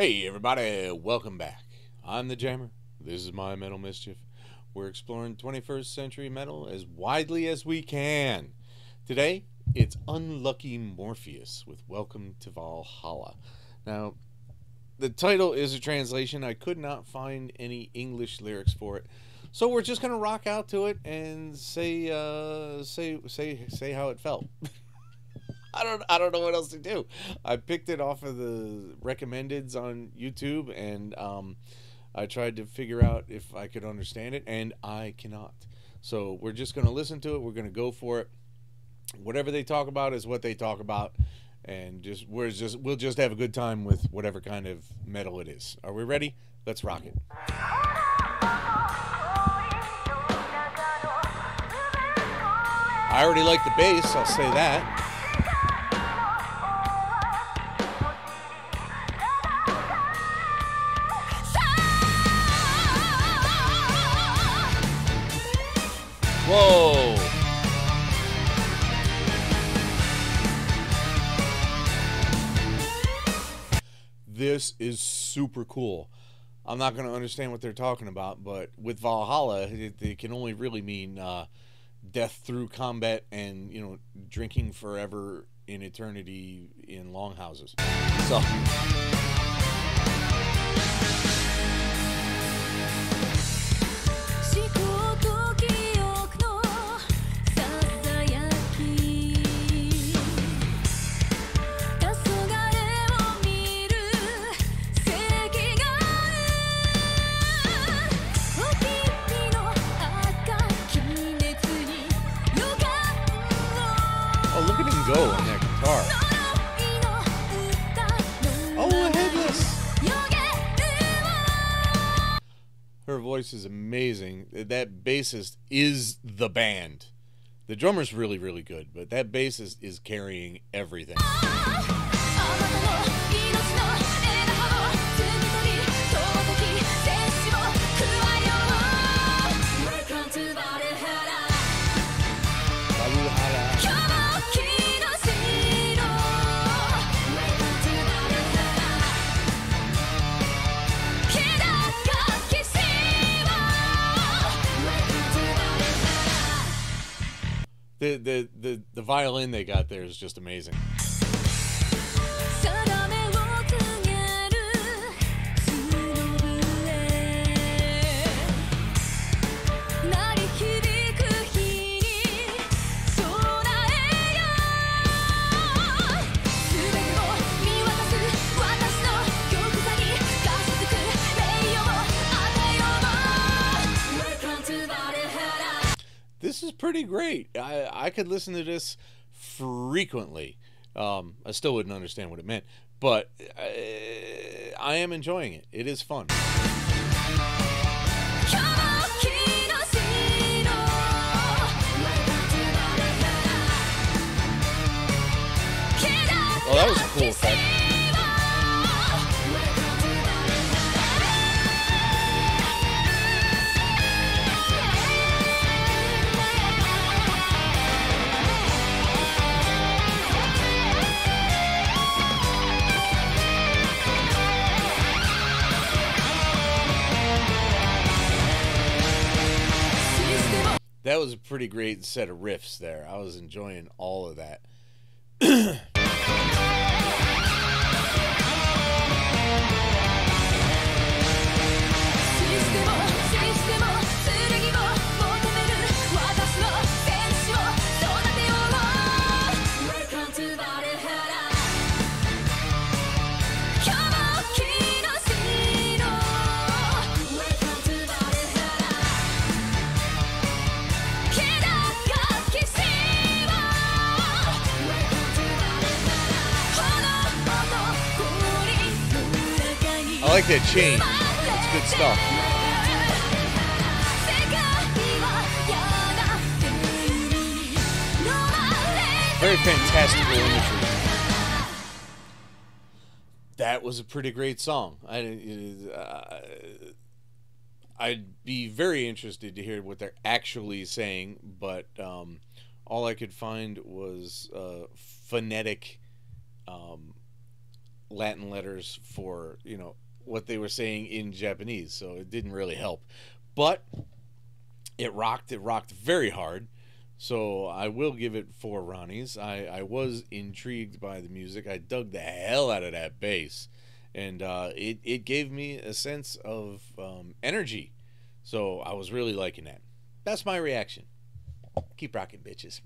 Hey, everybody, welcome back. I'm the Jammer. This is my Metal Mischief. We're exploring 21st century metal as widely as we can. Today, it's Unlucky Morpheus with Welcome to Valhalla. Now, the title is a translation. I could not find any English lyrics for it. So we're just gonna rock out to it and say uh, say say say how it felt. I don't I don't know what else to do. I picked it off of the recommendeds on YouTube and um, I tried to figure out if I could understand it and I cannot. So we're just gonna listen to it. We're gonna go for it. Whatever they talk about is what they talk about, and just we're just we'll just have a good time with whatever kind of metal it is. Are we ready? Let's rock it. I already like the bass, I'll say that. This is super cool. I'm not going to understand what they're talking about, but with Valhalla, it, it can only really mean uh, death through combat and you know drinking forever in eternity in longhouses. So. Go on that guitar. Oh, headless. Her voice is amazing. That bassist is the band. The drummer's really, really good, but that bassist is carrying everything. The, the, the, the violin they got there is just amazing. Pretty great. I, I could listen to this frequently. Um, I still wouldn't understand what it meant, but I, I am enjoying it. It is fun. That was a pretty great set of riffs there. I was enjoying all of that. like that change. It's good stuff. Very fantastical imagery. That was a pretty great song. I, uh, I'd be very interested to hear what they're actually saying, but um, all I could find was uh, phonetic um, Latin letters for you know what they were saying in Japanese, so it didn't really help. But it rocked. It rocked very hard. So I will give it four Ronnies. I, I was intrigued by the music. I dug the hell out of that bass, and uh, it it gave me a sense of um, energy. So I was really liking that. That's my reaction. Keep rocking, bitches.